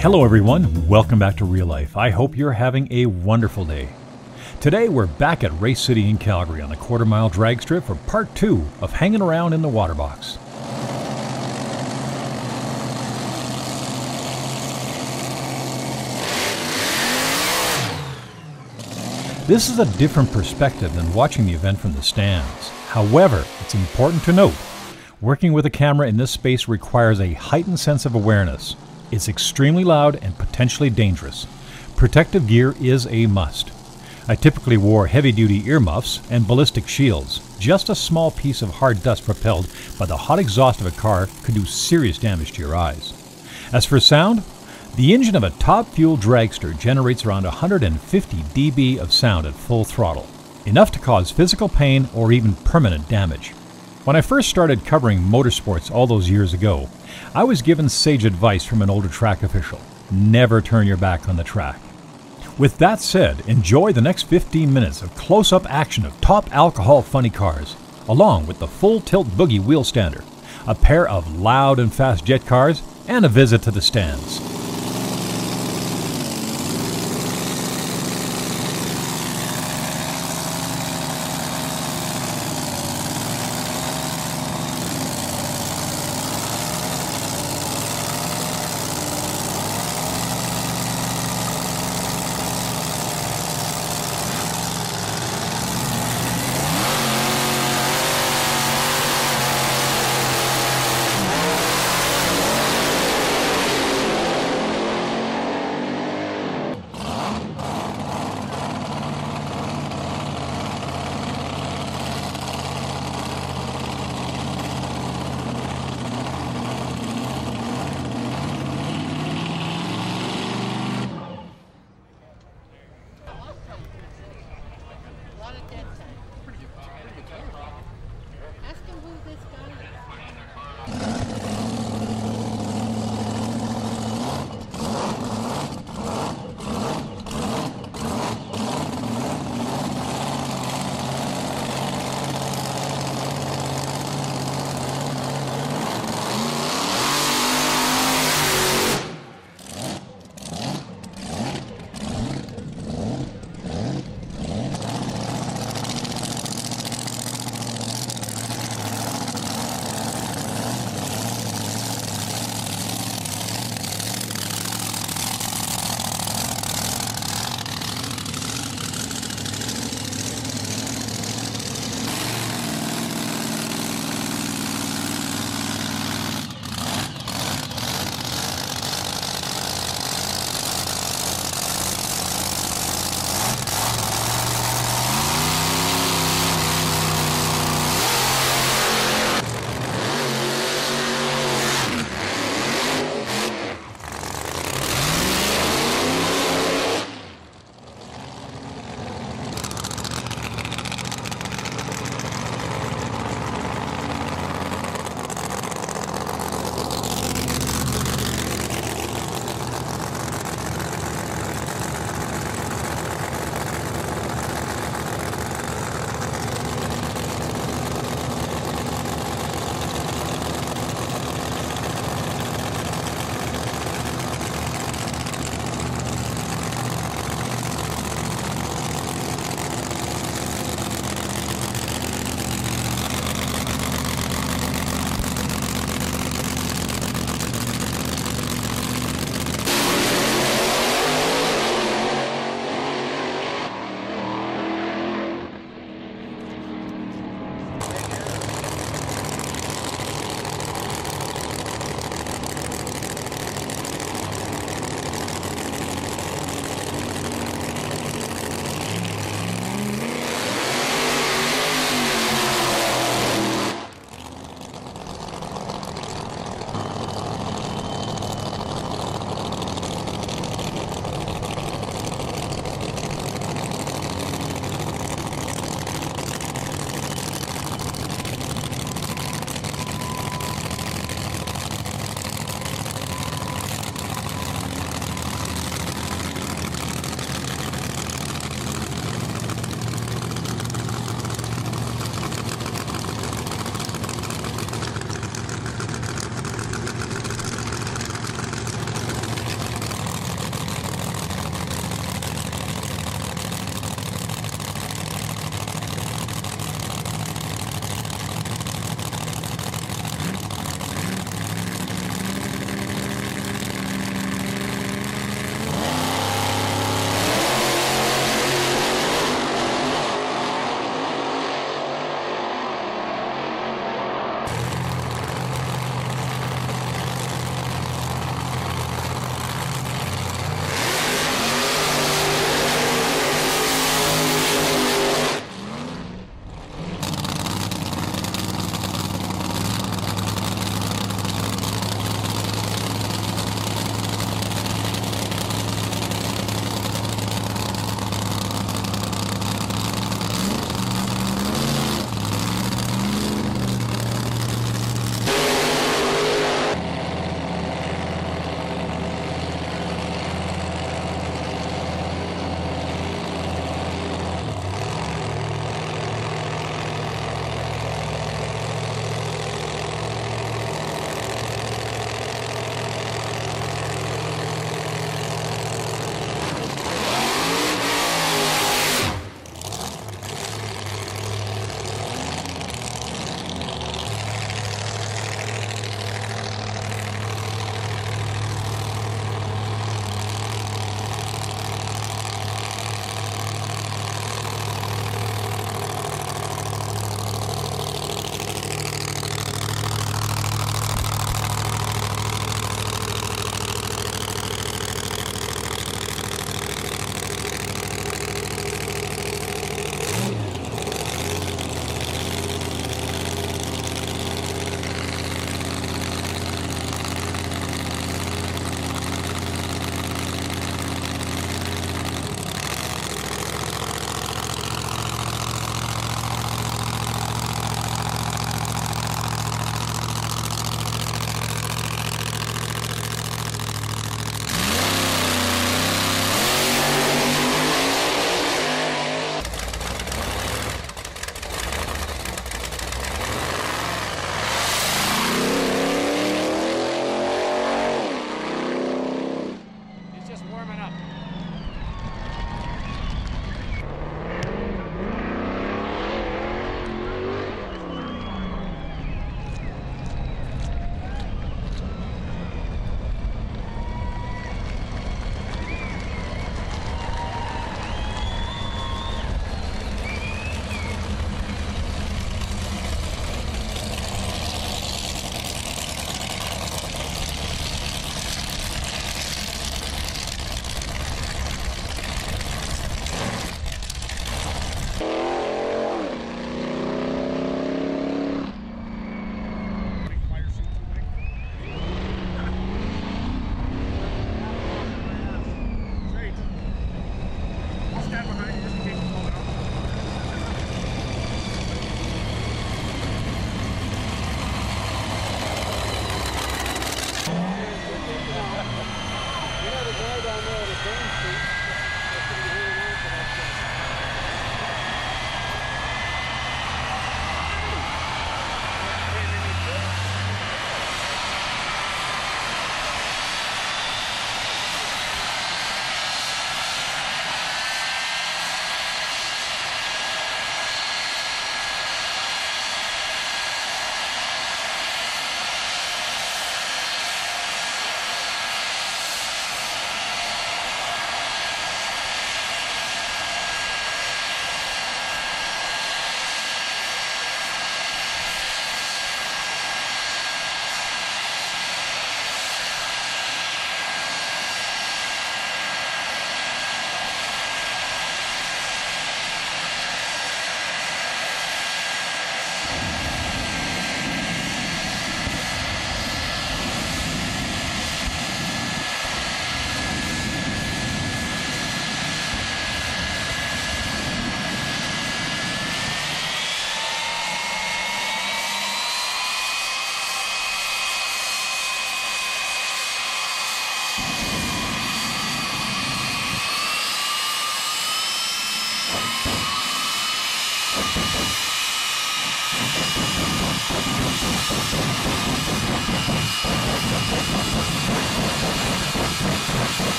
Hello, everyone. Welcome back to Reel Life. I hope you're having a wonderful day. Today, we're back at Race City in Calgary on the quarter mile drag strip for part two of hanging around in the water box. This is a different perspective than watching the event from the stands. However, it's important to note working with a camera in this space requires a heightened sense of awareness. It's extremely loud and potentially dangerous. Protective gear is a must. I typically wore heavy duty earmuffs and ballistic shields. Just a small piece of hard dust propelled by the hot exhaust of a car could do serious damage to your eyes. As for sound, the engine of a top fuel dragster generates around 150 dB of sound at full throttle, enough to cause physical pain or even permanent damage. When I first started covering motorsports all those years ago, I was given sage advice from an older track official never turn your back on the track. With that said, enjoy the next 15 minutes of close up action of top alcohol funny cars, along with the full tilt boogie wheel stander, a pair of loud and fast jet cars, and a visit to the stands.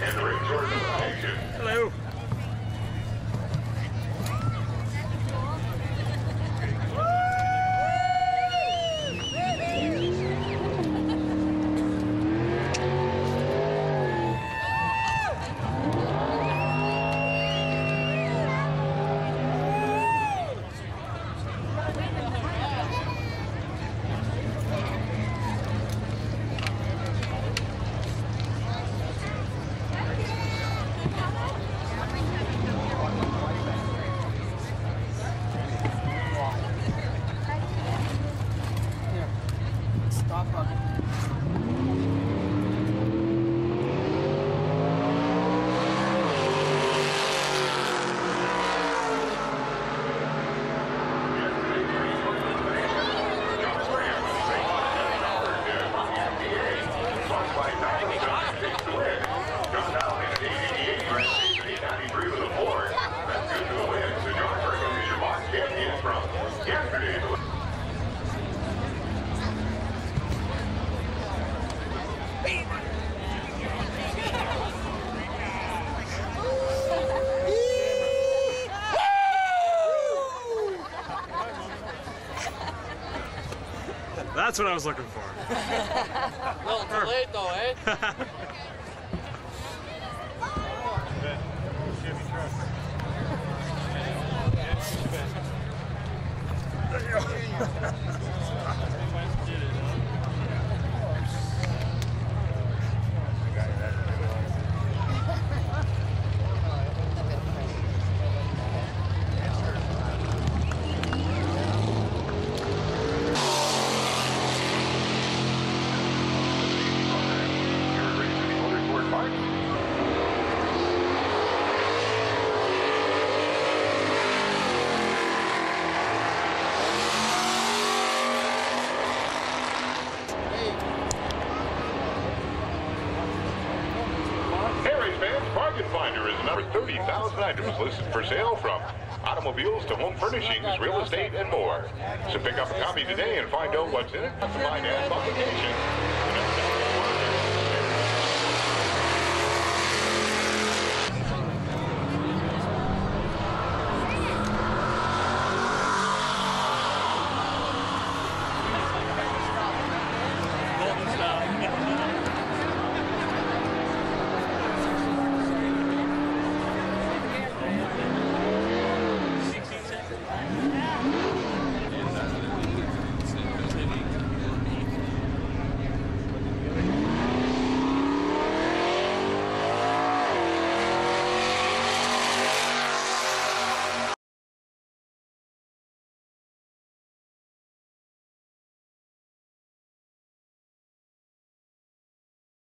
Hello. That's what I was looking for. A little too late though, eh? Hey, 30,000 items listed for sale from automobiles to home furnishings, real estate, and more. So pick up a copy today and find out what's in it. The finance publication.